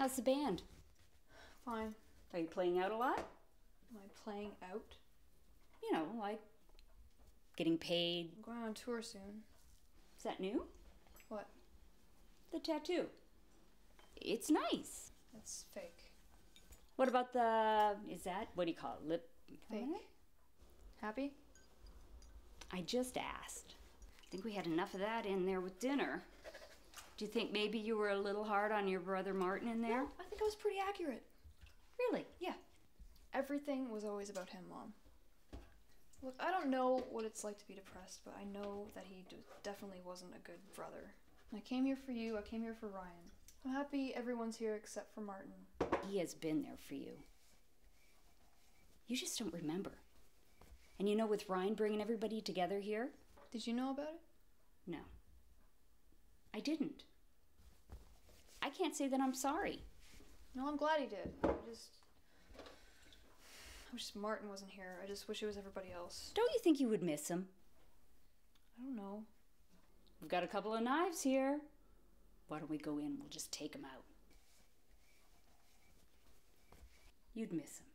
How's the band? Fine. Are you playing out a lot? Am I playing out? You know, like getting paid. I'm going on tour soon. Is that new? What? The tattoo. It's nice. That's fake. What about the. Is that. What do you call it? Lip. Fake. Happy? I just asked. I think we had enough of that in there with dinner. Do you think maybe you were a little hard on your brother Martin in there? No, I think I was pretty accurate. Really? Yeah. Everything was always about him, Mom. Look, I don't know what it's like to be depressed, but I know that he d- definitely wasn't a good brother. I came here for you, I came here for Ryan. I'm happy everyone's here except for Martin. He has been there for you. You just don't remember. And you know, with Ryan bringing everybody together here? Did you know about it? No. I didn't. I can't say that I'm sorry. No, I'm glad he did. I just. I wish Martin wasn't here. I just wish it was everybody else. Don't you think you would miss him? I don't know. We've got a couple of knives here. Why don't we go in? We'll just take them out. You'd miss him.